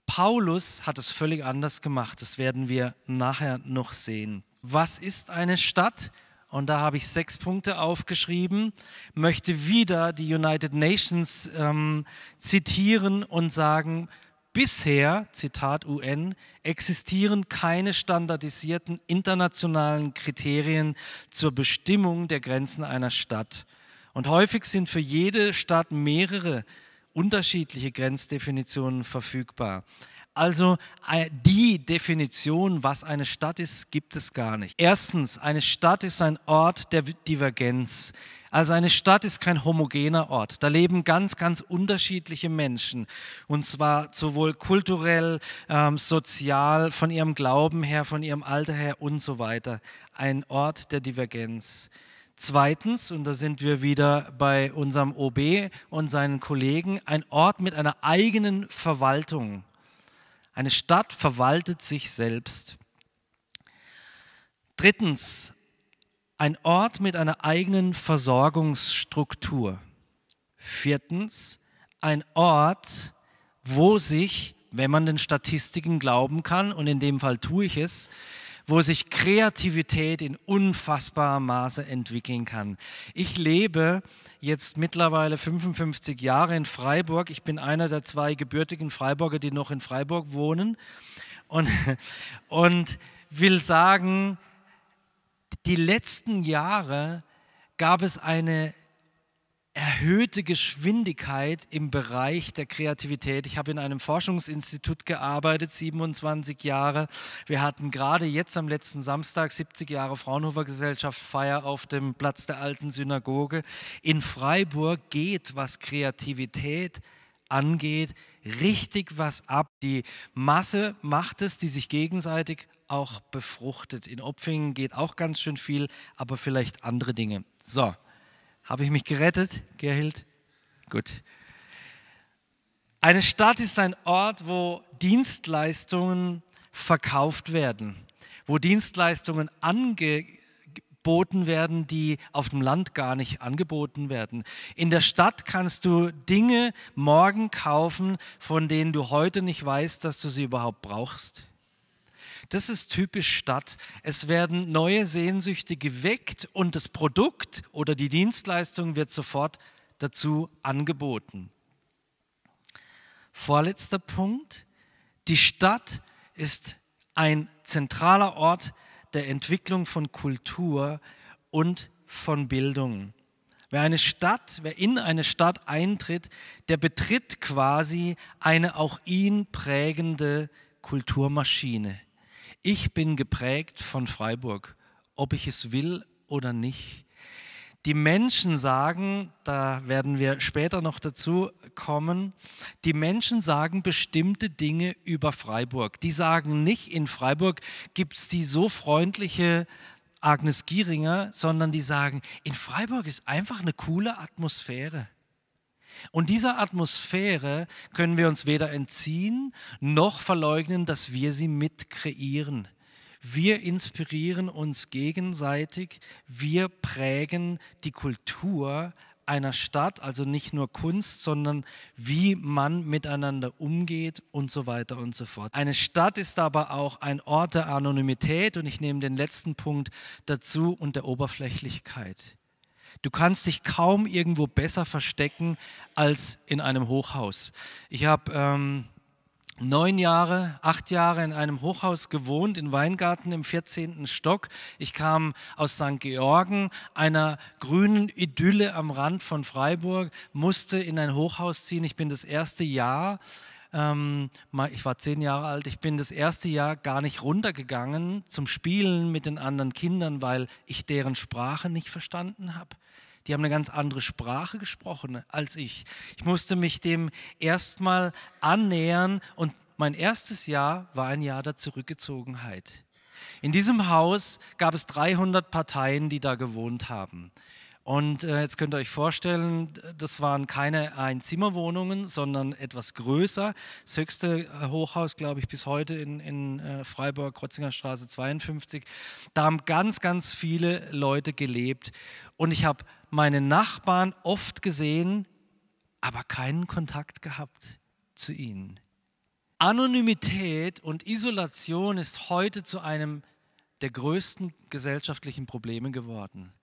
Paulus hat es völlig anders gemacht. Das werden wir nachher noch sehen. Was ist eine Stadt? Und da habe ich sechs Punkte aufgeschrieben, möchte wieder die United Nations ähm, zitieren und sagen, bisher, Zitat UN, existieren keine standardisierten internationalen Kriterien zur Bestimmung der Grenzen einer Stadt. Und häufig sind für jede Stadt mehrere unterschiedliche Grenzdefinitionen verfügbar. Also äh, die Definition, was eine Stadt ist, gibt es gar nicht. Erstens, eine Stadt ist ein Ort der Divergenz. Also eine Stadt ist kein homogener Ort. Da leben ganz, ganz unterschiedliche Menschen. Und zwar sowohl kulturell, ähm, sozial, von ihrem Glauben her, von ihrem Alter her und so weiter. Ein Ort der Divergenz. Zweitens, und da sind wir wieder bei unserem OB und seinen Kollegen, ein Ort mit einer eigenen Verwaltung. Eine Stadt verwaltet sich selbst. Drittens, ein Ort mit einer eigenen Versorgungsstruktur. Viertens, ein Ort, wo sich, wenn man den Statistiken glauben kann, und in dem Fall tue ich es, wo sich Kreativität in unfassbarem Maße entwickeln kann. Ich lebe jetzt mittlerweile 55 Jahre in Freiburg. Ich bin einer der zwei gebürtigen Freiburger, die noch in Freiburg wohnen. Und, und will sagen, die letzten Jahre gab es eine erhöhte Geschwindigkeit im Bereich der Kreativität. Ich habe in einem Forschungsinstitut gearbeitet, 27 Jahre. Wir hatten gerade jetzt am letzten Samstag 70 Jahre Fraunhofer Gesellschaft Feier auf dem Platz der alten Synagoge. In Freiburg geht, was Kreativität angeht, richtig was ab. Die Masse macht es, die sich gegenseitig auch befruchtet. In Opfingen geht auch ganz schön viel, aber vielleicht andere Dinge. So, habe ich mich gerettet, Gerhild? Gut. Eine Stadt ist ein Ort, wo Dienstleistungen verkauft werden, wo Dienstleistungen angeboten werden, die auf dem Land gar nicht angeboten werden. In der Stadt kannst du Dinge morgen kaufen, von denen du heute nicht weißt, dass du sie überhaupt brauchst. Das ist typisch Stadt. Es werden neue Sehnsüchte geweckt und das Produkt oder die Dienstleistung wird sofort dazu angeboten. Vorletzter Punkt. Die Stadt ist ein zentraler Ort der Entwicklung von Kultur und von Bildung. Wer eine Stadt, wer in eine Stadt eintritt, der betritt quasi eine auch ihn prägende Kulturmaschine. Ich bin geprägt von Freiburg, ob ich es will oder nicht. Die Menschen sagen, da werden wir später noch dazu kommen, die Menschen sagen bestimmte Dinge über Freiburg. Die sagen nicht, in Freiburg gibt es die so freundliche Agnes Gieringer, sondern die sagen, in Freiburg ist einfach eine coole Atmosphäre. Und dieser Atmosphäre können wir uns weder entziehen noch verleugnen, dass wir sie mit kreieren. Wir inspirieren uns gegenseitig, wir prägen die Kultur einer Stadt, also nicht nur Kunst, sondern wie man miteinander umgeht und so weiter und so fort. Eine Stadt ist aber auch ein Ort der Anonymität und ich nehme den letzten Punkt dazu und der Oberflächlichkeit. Du kannst dich kaum irgendwo besser verstecken als in einem Hochhaus. Ich habe ähm, neun Jahre, acht Jahre in einem Hochhaus gewohnt, in Weingarten im 14. Stock. Ich kam aus St. Georgen, einer grünen Idylle am Rand von Freiburg, musste in ein Hochhaus ziehen. Ich bin das erste Jahr ähm, ich war zehn Jahre alt, ich bin das erste Jahr gar nicht runtergegangen zum Spielen mit den anderen Kindern, weil ich deren Sprache nicht verstanden habe. Die haben eine ganz andere Sprache gesprochen als ich. Ich musste mich dem erstmal annähern und mein erstes Jahr war ein Jahr der Zurückgezogenheit. In diesem Haus gab es 300 Parteien, die da gewohnt haben. Und äh, jetzt könnt ihr euch vorstellen, das waren keine Einzimmerwohnungen, sondern etwas größer. Das höchste äh, Hochhaus, glaube ich, bis heute in, in äh, Freiburg, Krotzinger Straße 52. Da haben ganz, ganz viele Leute gelebt. Und ich habe meine Nachbarn oft gesehen, aber keinen Kontakt gehabt zu ihnen. Anonymität und Isolation ist heute zu einem der größten gesellschaftlichen Probleme geworden.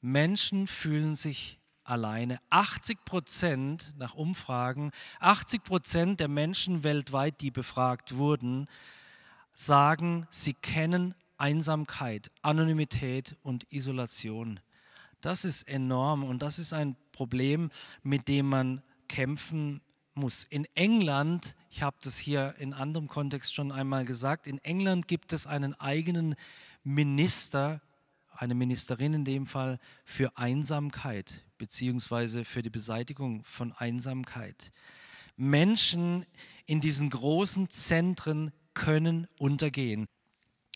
Menschen fühlen sich alleine. 80 Prozent nach Umfragen, 80 Prozent der Menschen weltweit, die befragt wurden, sagen, sie kennen Einsamkeit, Anonymität und Isolation. Das ist enorm und das ist ein Problem, mit dem man kämpfen muss. In England, ich habe das hier in anderem Kontext schon einmal gesagt, in England gibt es einen eigenen Minister eine Ministerin in dem Fall, für Einsamkeit beziehungsweise für die Beseitigung von Einsamkeit. Menschen in diesen großen Zentren können untergehen.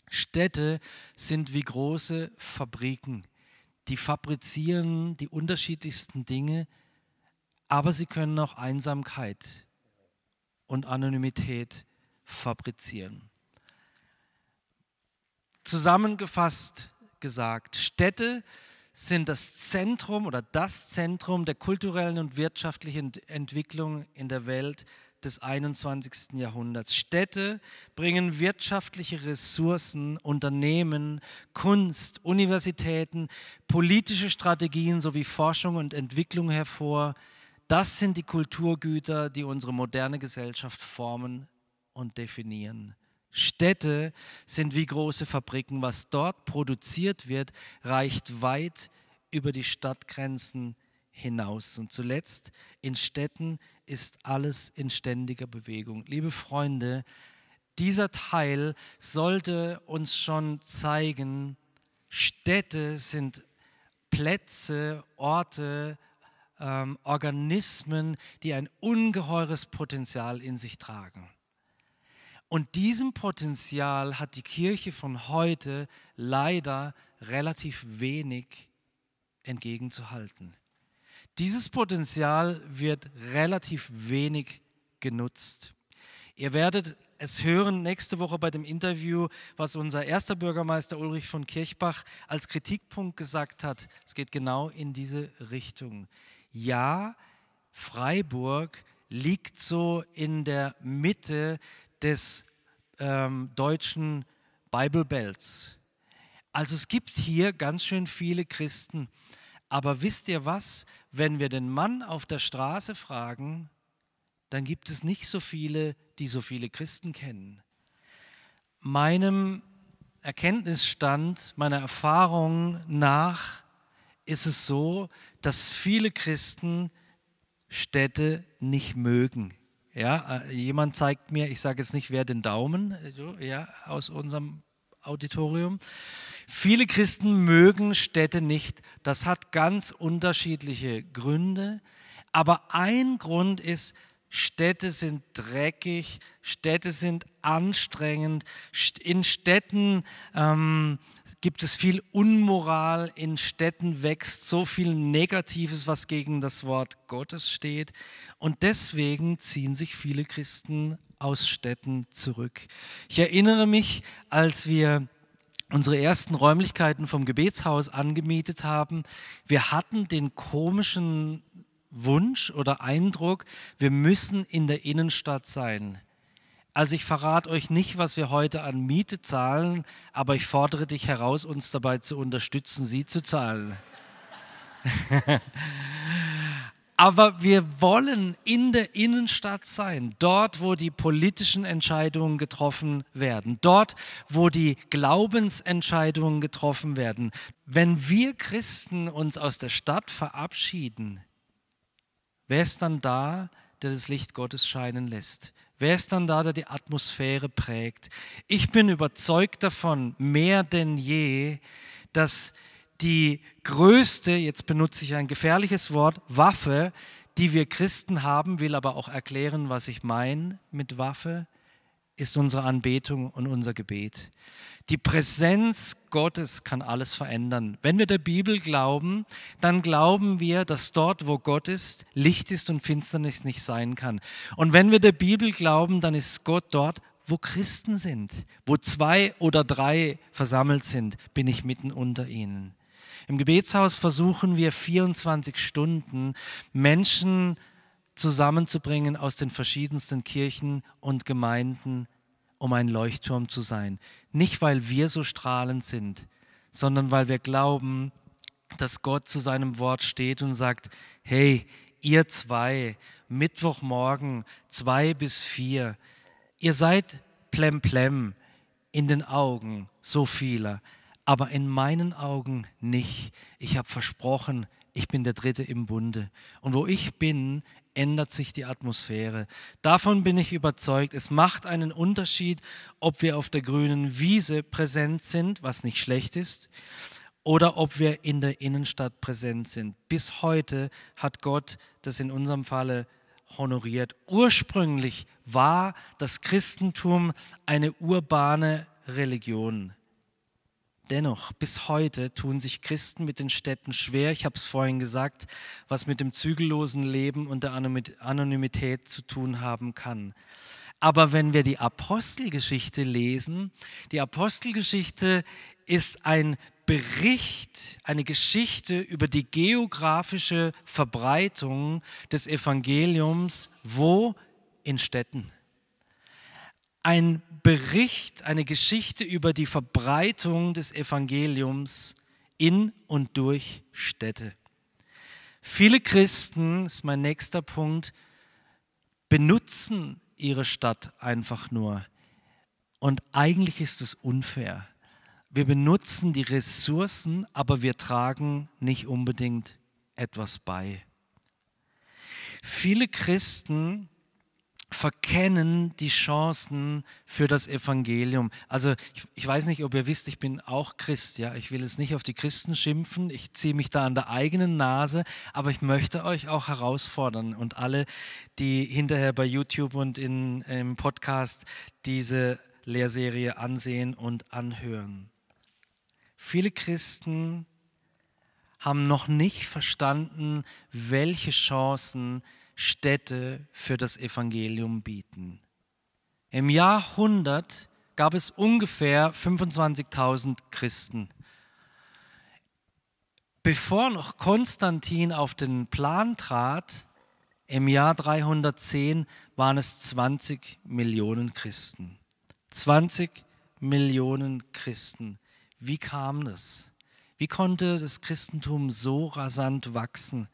Städte sind wie große Fabriken. Die fabrizieren die unterschiedlichsten Dinge, aber sie können auch Einsamkeit und Anonymität fabrizieren. Zusammengefasst gesagt. Städte sind das Zentrum oder das Zentrum der kulturellen und wirtschaftlichen Entwicklung in der Welt des 21. Jahrhunderts. Städte bringen wirtschaftliche Ressourcen, Unternehmen, Kunst, Universitäten, politische Strategien sowie Forschung und Entwicklung hervor. Das sind die Kulturgüter, die unsere moderne Gesellschaft formen und definieren. Städte sind wie große Fabriken. Was dort produziert wird, reicht weit über die Stadtgrenzen hinaus. Und zuletzt, in Städten ist alles in ständiger Bewegung. Liebe Freunde, dieser Teil sollte uns schon zeigen, Städte sind Plätze, Orte, ähm, Organismen, die ein ungeheures Potenzial in sich tragen. Und diesem Potenzial hat die Kirche von heute leider relativ wenig entgegenzuhalten. Dieses Potenzial wird relativ wenig genutzt. Ihr werdet es hören nächste Woche bei dem Interview, was unser erster Bürgermeister Ulrich von Kirchbach als Kritikpunkt gesagt hat. Es geht genau in diese Richtung. Ja, Freiburg liegt so in der Mitte des ähm, deutschen Bible Belts. Also es gibt hier ganz schön viele Christen. Aber wisst ihr was? Wenn wir den Mann auf der Straße fragen, dann gibt es nicht so viele, die so viele Christen kennen. Meinem Erkenntnisstand, meiner Erfahrung nach ist es so, dass viele Christen Städte nicht mögen. Ja, äh, jemand zeigt mir, ich sage jetzt nicht wer den Daumen, ja, aus unserem Auditorium. Viele Christen mögen Städte nicht. Das hat ganz unterschiedliche Gründe. Aber ein Grund ist, Städte sind dreckig, Städte sind anstrengend. In Städten ähm, gibt es viel Unmoral, in Städten wächst so viel Negatives, was gegen das Wort Gottes steht. Und deswegen ziehen sich viele Christen aus Städten zurück. Ich erinnere mich, als wir unsere ersten Räumlichkeiten vom Gebetshaus angemietet haben, wir hatten den komischen Wunsch oder Eindruck, wir müssen in der Innenstadt sein. Also ich verrate euch nicht, was wir heute an Miete zahlen, aber ich fordere dich heraus, uns dabei zu unterstützen, sie zu zahlen. Aber wir wollen in der Innenstadt sein, dort, wo die politischen Entscheidungen getroffen werden, dort, wo die Glaubensentscheidungen getroffen werden. Wenn wir Christen uns aus der Stadt verabschieden, wer ist dann da, der das Licht Gottes scheinen lässt? Wer ist dann da, der die Atmosphäre prägt? Ich bin überzeugt davon, mehr denn je, dass die größte, jetzt benutze ich ein gefährliches Wort, Waffe, die wir Christen haben, will aber auch erklären, was ich meine mit Waffe, ist unsere Anbetung und unser Gebet. Die Präsenz Gottes kann alles verändern. Wenn wir der Bibel glauben, dann glauben wir, dass dort, wo Gott ist, Licht ist und Finsternis nicht sein kann. Und wenn wir der Bibel glauben, dann ist Gott dort, wo Christen sind. Wo zwei oder drei versammelt sind, bin ich mitten unter ihnen. Im Gebetshaus versuchen wir 24 Stunden Menschen zusammenzubringen aus den verschiedensten Kirchen und Gemeinden, um ein Leuchtturm zu sein. Nicht, weil wir so strahlend sind, sondern weil wir glauben, dass Gott zu seinem Wort steht und sagt, hey, ihr zwei, Mittwochmorgen, zwei bis vier, ihr seid plemplem in den Augen so vieler, aber in meinen Augen nicht. Ich habe versprochen, ich bin der Dritte im Bunde. Und wo ich bin, ändert sich die Atmosphäre. Davon bin ich überzeugt. Es macht einen Unterschied, ob wir auf der grünen Wiese präsent sind, was nicht schlecht ist, oder ob wir in der Innenstadt präsent sind. Bis heute hat Gott das in unserem Falle honoriert. Ursprünglich war das Christentum eine urbane Religion. Dennoch, bis heute tun sich Christen mit den Städten schwer. Ich habe es vorhin gesagt, was mit dem zügellosen Leben und der Anonymität zu tun haben kann. Aber wenn wir die Apostelgeschichte lesen, die Apostelgeschichte ist ein Bericht, eine Geschichte über die geografische Verbreitung des Evangeliums, wo in Städten. Ein Bericht, eine Geschichte über die Verbreitung des Evangeliums in und durch Städte. Viele Christen, das ist mein nächster Punkt, benutzen ihre Stadt einfach nur. Und eigentlich ist es unfair. Wir benutzen die Ressourcen, aber wir tragen nicht unbedingt etwas bei. Viele Christen verkennen die Chancen für das Evangelium. Also ich, ich, weiß nicht, ob ihr wisst, ich bin auch Christ. Ja, ich will es nicht auf die Christen schimpfen. Ich ziehe mich da an der eigenen Nase, aber ich möchte euch auch herausfordern und alle, die hinterher bei YouTube und in, im Podcast diese Lehrserie ansehen und anhören. Viele Christen haben noch nicht verstanden, welche Chancen Städte für das Evangelium bieten. Im Jahr 100 gab es ungefähr 25.000 Christen. Bevor noch Konstantin auf den Plan trat, im Jahr 310 waren es 20 Millionen Christen. 20 Millionen Christen. Wie kam das? Wie konnte das Christentum so rasant wachsen?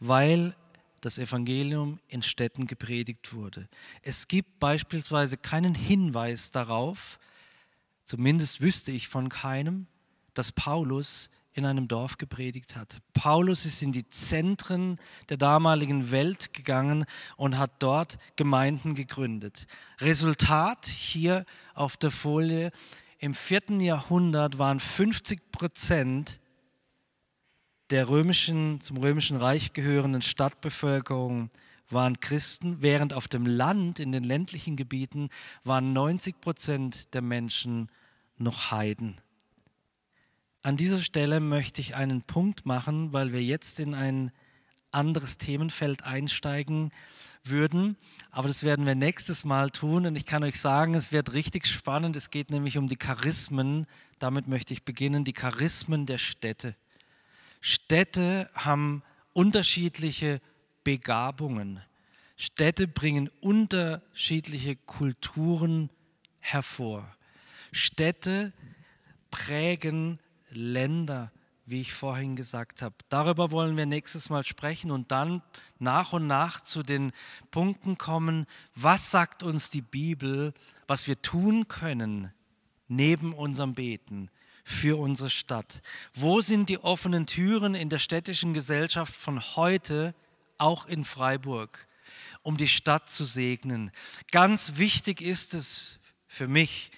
Weil das Evangelium in Städten gepredigt wurde. Es gibt beispielsweise keinen Hinweis darauf, zumindest wüsste ich von keinem, dass Paulus in einem Dorf gepredigt hat. Paulus ist in die Zentren der damaligen Welt gegangen und hat dort Gemeinden gegründet. Resultat hier auf der Folie, im vierten Jahrhundert waren 50 Prozent der römischen, zum römischen Reich gehörenden Stadtbevölkerung waren Christen, während auf dem Land, in den ländlichen Gebieten, waren 90 Prozent der Menschen noch Heiden. An dieser Stelle möchte ich einen Punkt machen, weil wir jetzt in ein anderes Themenfeld einsteigen würden. Aber das werden wir nächstes Mal tun. Und ich kann euch sagen, es wird richtig spannend. Es geht nämlich um die Charismen. Damit möchte ich beginnen. Die Charismen der Städte. Städte haben unterschiedliche Begabungen. Städte bringen unterschiedliche Kulturen hervor. Städte prägen Länder, wie ich vorhin gesagt habe. Darüber wollen wir nächstes Mal sprechen und dann nach und nach zu den Punkten kommen, was sagt uns die Bibel, was wir tun können neben unserem Beten für unsere Stadt. Wo sind die offenen Türen in der städtischen Gesellschaft von heute, auch in Freiburg, um die Stadt zu segnen? Ganz wichtig ist es für mich,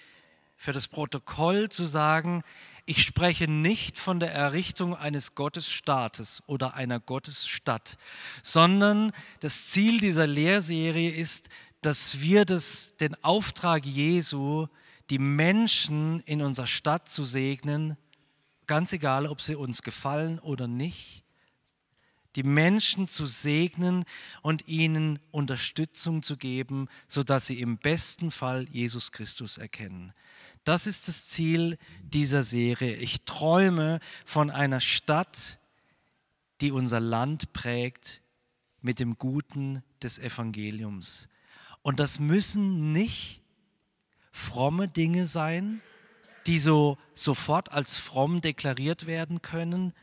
für das Protokoll zu sagen, ich spreche nicht von der Errichtung eines Gottesstaates oder einer Gottesstadt, sondern das Ziel dieser Lehrserie ist, dass wir das, den Auftrag Jesu, die Menschen in unserer Stadt zu segnen, ganz egal, ob sie uns gefallen oder nicht, die Menschen zu segnen und ihnen Unterstützung zu geben, sodass sie im besten Fall Jesus Christus erkennen. Das ist das Ziel dieser Serie. Ich träume von einer Stadt, die unser Land prägt mit dem Guten des Evangeliums. Und das müssen nicht fromme Dinge sein, die so sofort als fromm deklariert werden können,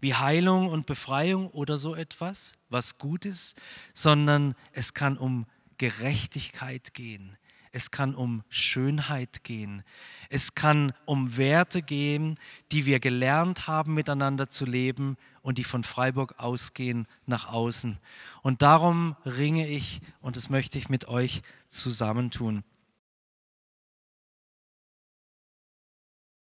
wie Heilung und Befreiung oder so etwas, was gut ist, sondern es kann um Gerechtigkeit gehen. Es kann um Schönheit gehen. Es kann um Werte gehen, die wir gelernt haben, miteinander zu leben und die von Freiburg ausgehen nach außen. Und darum ringe ich und das möchte ich mit euch zusammentun.